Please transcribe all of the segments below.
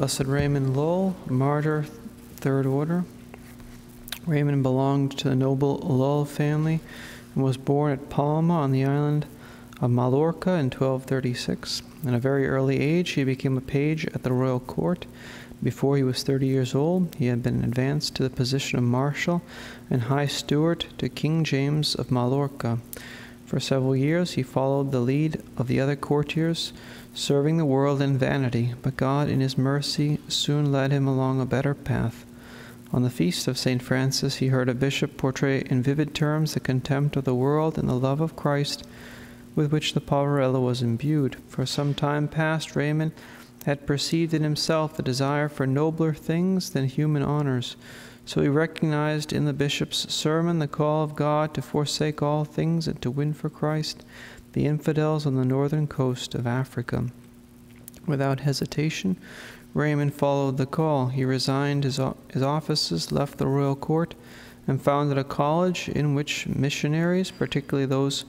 Blessed Raymond Lull, martyr, third order. Raymond belonged to the noble Lull family and was born at Palma on the island of Mallorca in 1236. At a very early age, he became a page at the royal court. Before he was 30 years old, he had been advanced to the position of marshal and high steward to King James of Mallorca. For several years, he followed the lead of the other courtiers, serving the world in vanity, but God, in His mercy, soon led him along a better path. On the feast of St. Francis, he heard a bishop portray in vivid terms the contempt of the world and the love of Christ with which the Poverello was imbued. For some time past, Raymond had perceived in himself a desire for nobler things than human honors. So he recognized in the bishop's sermon the call of God to forsake all things and to win for Christ the infidels on the northern coast of Africa. Without hesitation, Raymond followed the call. He resigned his, his offices, left the royal court, and founded a college in which missionaries, particularly those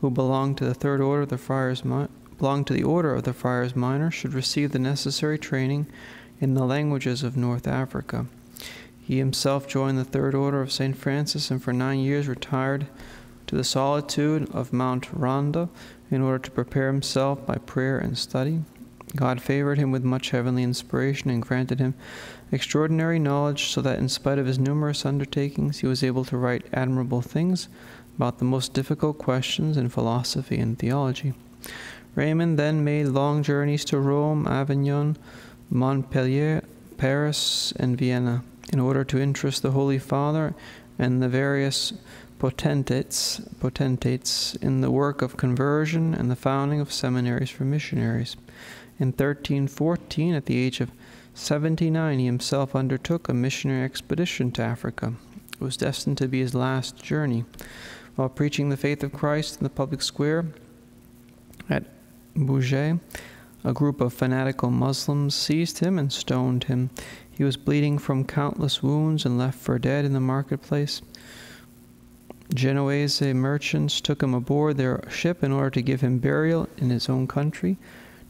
who belonged to the third order of the friars belonged to the order of the friars minor, should receive the necessary training in the languages of North Africa. He himself joined the third order of St. Francis and for nine years retired to the solitude of Mount Randa in order to prepare himself by prayer and study. God favored him with much heavenly inspiration and granted him extraordinary knowledge, so that in spite of his numerous undertakings, he was able to write admirable things about the most difficult questions in philosophy and theology. Raymond then made long journeys to Rome, Avignon, Montpellier, Paris, and Vienna in order to interest the Holy Father and the various potentates, potentates in the work of conversion and the founding of seminaries for missionaries. In 1314, at the age of 79, he himself undertook a missionary expedition to Africa. It was destined to be his last journey. While preaching the faith of Christ in the public square at Bougé, a group of fanatical Muslims seized him and stoned him. He was bleeding from countless wounds and left for dead in the marketplace. Genoese merchants took him aboard their ship in order to give him burial in his own country.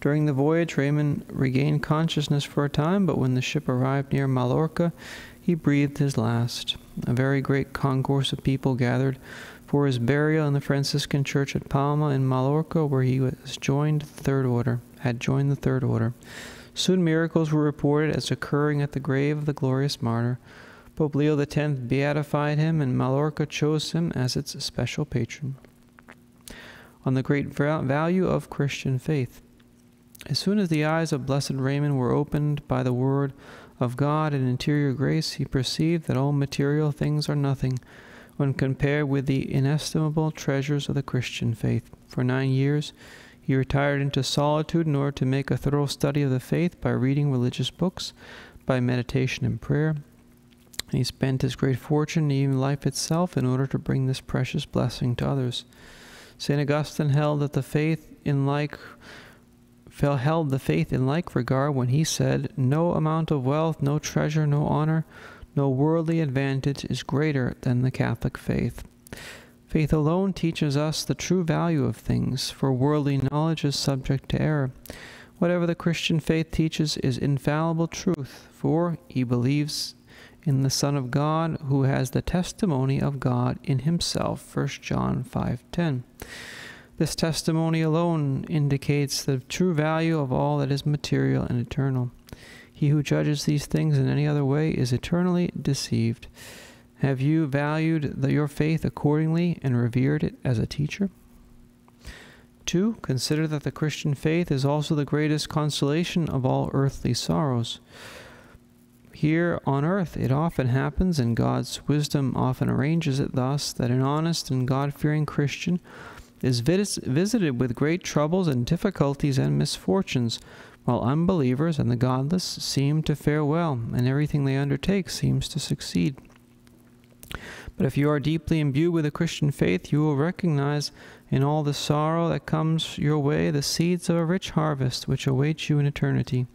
During the voyage, Raymond regained consciousness for a time, but when the ship arrived near Mallorca, he breathed his last. A very great concourse of people gathered for his burial in the Franciscan church at Palma in Mallorca, where he was joined the third order, had joined the third order. Soon miracles were reported as occurring at the grave of the glorious martyr. Pope Leo X beatified him, and Mallorca chose him as its special patron. On the great value of Christian faith. As soon as the eyes of Blessed Raymond were opened by the word of God and interior grace, he perceived that all material things are nothing when compared with the inestimable treasures of the Christian faith. For nine years, he retired into solitude in order to make a thorough study of the faith by reading religious books, by meditation and prayer. He spent his great fortune, even life itself, in order to bring this precious blessing to others. St. Augustine held that the faith in like fell held the faith in like regard when he said, No amount of wealth, no treasure, no honor, no worldly advantage is greater than the Catholic faith. Faith alone teaches us the true value of things, for worldly knowledge is subject to error. Whatever the Christian faith teaches is infallible truth, for he believes in the Son of God who has the testimony of God in himself. 1 John 5:10. This testimony alone indicates the true value of all that is material and eternal. He who judges these things in any other way is eternally deceived. Have you valued the, your faith accordingly and revered it as a teacher? 2. Consider that the Christian faith is also the greatest consolation of all earthly sorrows. Here on earth, it often happens, and God's wisdom often arranges it thus, that an honest and God fearing Christian is vis visited with great troubles and difficulties and misfortunes, while unbelievers and the godless seem to fare well, and everything they undertake seems to succeed. But if you are deeply imbued with the Christian faith, you will recognize in all the sorrow that comes your way the seeds of a rich harvest which awaits you in eternity.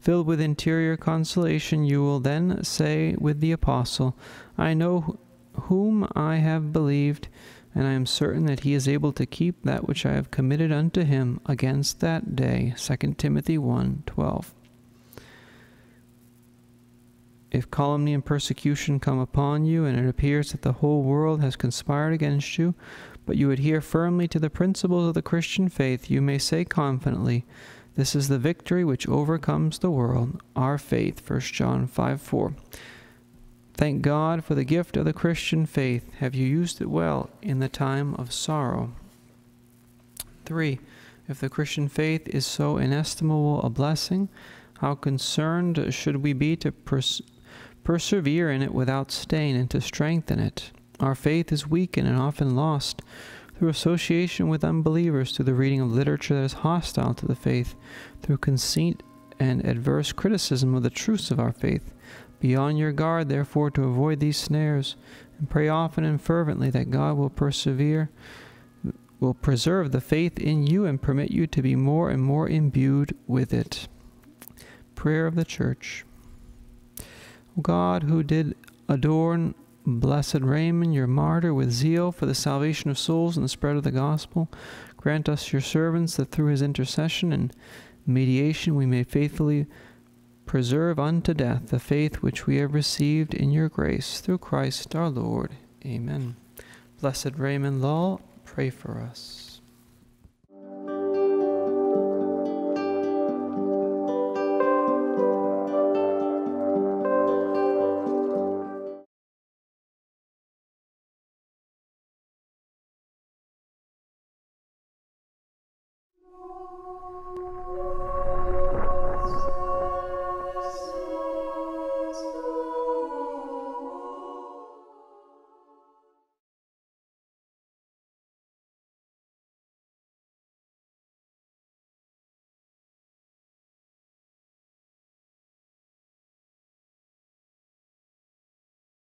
Filled with interior consolation, you will then say with the Apostle, I know whom I have believed and I am certain that he is able to keep that which I have committed unto him against that day. 2 Timothy 1 12. If calumny and persecution come upon you, and it appears that the whole world has conspired against you, but you adhere firmly to the principles of the Christian faith, you may say confidently, This is the victory which overcomes the world, our faith. 1 John 5 4. Thank God for the gift of the Christian faith. Have you used it well in the time of sorrow? 3. If the Christian faith is so inestimable a blessing, how concerned should we be to persevere in it without stain and to strengthen it? Our faith is weakened and often lost through association with unbelievers, through the reading of literature that is hostile to the faith, through conceit and adverse criticism of the truths of our faith. Be on your guard, therefore, to avoid these snares, and pray often and fervently that God will persevere, will preserve the faith in you, and permit you to be more and more imbued with it. Prayer of the Church. God, who did adorn Blessed Raymond, your martyr, with zeal for the salvation of souls and the spread of the gospel, grant us, your servants, that through his intercession and mediation we may faithfully preserve unto death the faith which we have received in your grace through Christ our Lord. Amen. Blessed Raymond Lull, pray for us. Thank you.